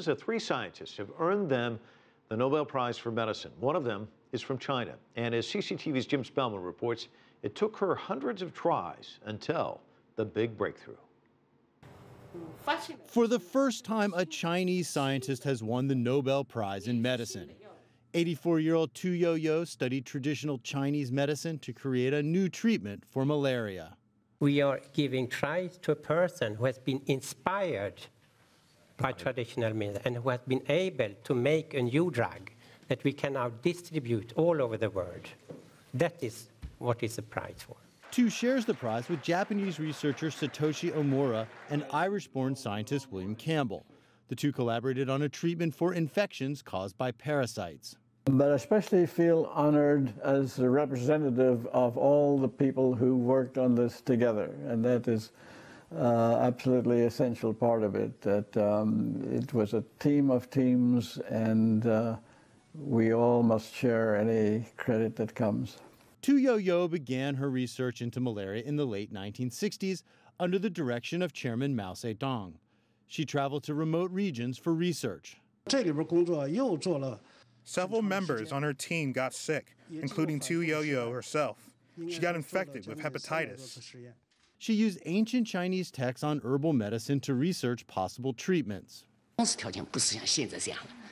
Three scientists have earned them the Nobel Prize for Medicine. One of them is from China. And as CCTV's Jim Spellman reports, it took her hundreds of tries until the big breakthrough. For the first time, a Chinese scientist has won the Nobel Prize in Medicine. 84 year old Tu Youyou studied traditional Chinese medicine to create a new treatment for malaria. We are giving tries to a person who has been inspired by traditional medicine and who has been able to make a new drug that we can now distribute all over the world. That is what is the prize for. Tu shares the prize with Japanese researcher Satoshi Omura and Irish born scientist William Campbell. The two collaborated on a treatment for infections caused by parasites. But I especially feel honored as a representative of all the people who worked on this together, and that is uh, absolutely essential part of it. That um, it was a team of teams, and uh, we all must share any credit that comes. Tu Youyou began her research into malaria in the late 1960s under the direction of Chairman Mao Zedong. She traveled to remote regions for research. Several members on her team got sick, including Tu Youyou herself. She got infected with hepatitis. She used ancient Chinese texts on herbal medicine to research possible treatments.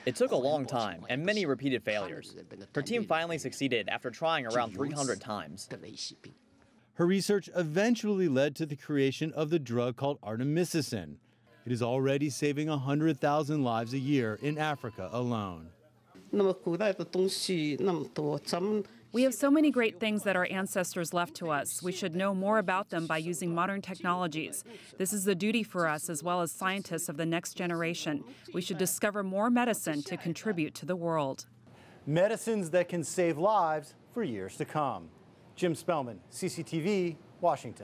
It took a long time and many repeated failures. Her team finally succeeded after trying around 300 times. Her research eventually led to the creation of the drug called artemisinin. It is already saving 100,000 lives a year in Africa alone. We have so many great things that our ancestors left to us. We should know more about them by using modern technologies. This is the duty for us as well as scientists of the next generation. We should discover more medicine to contribute to the world. Medicines that can save lives for years to come. Jim Spellman, CCTV, Washington.